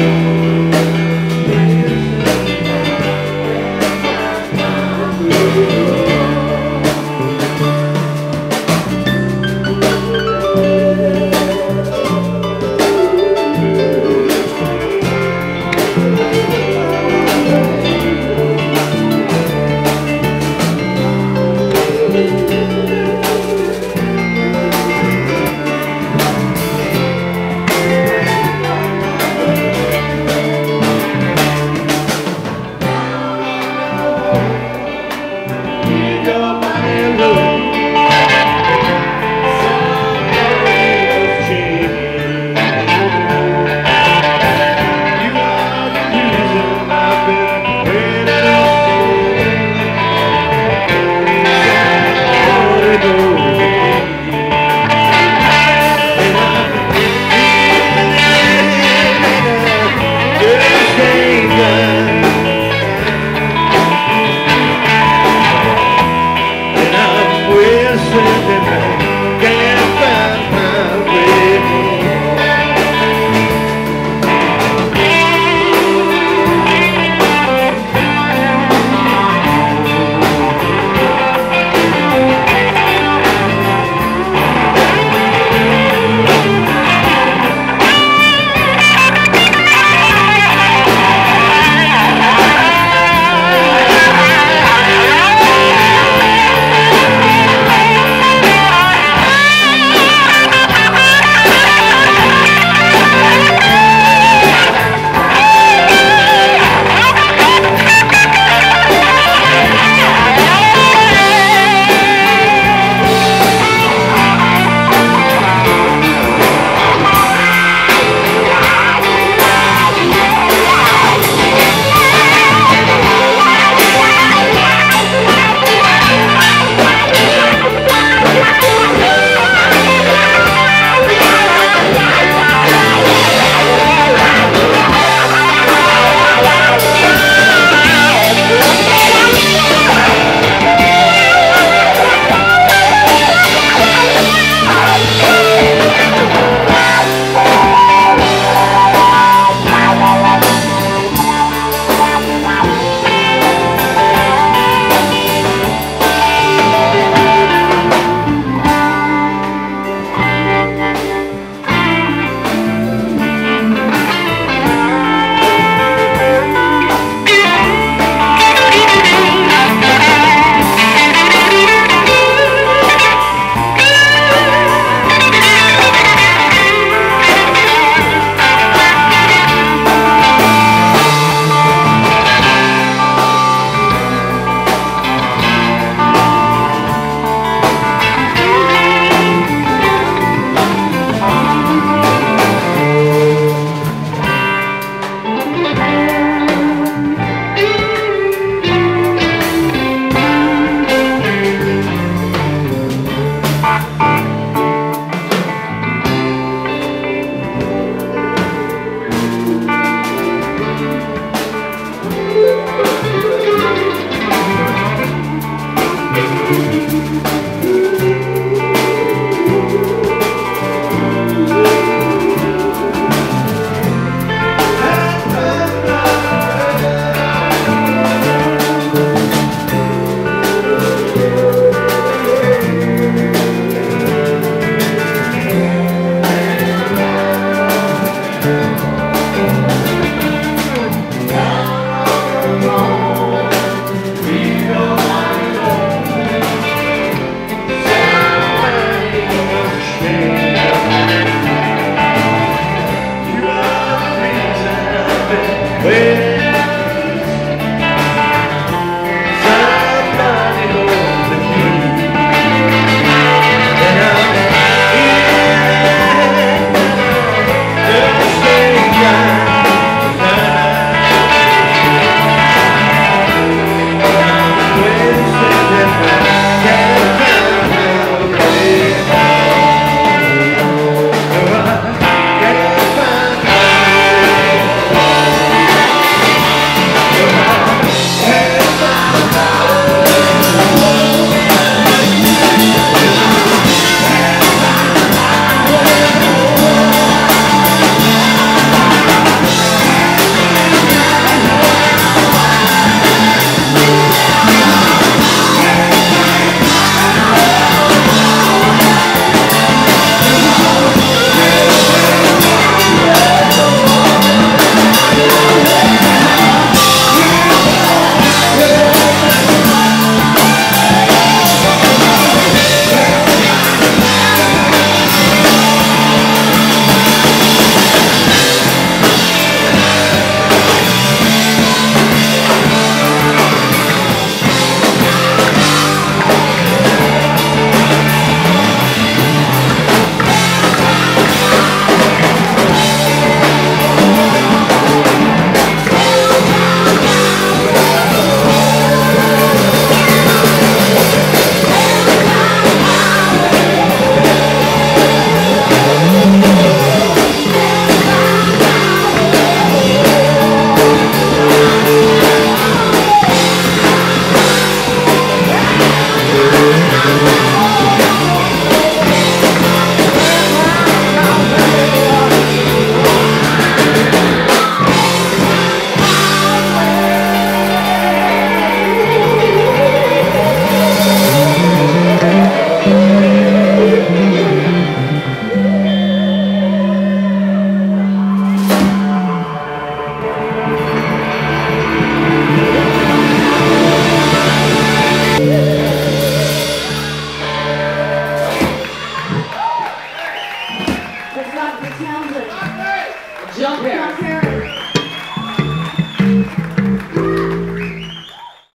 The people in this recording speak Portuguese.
Wait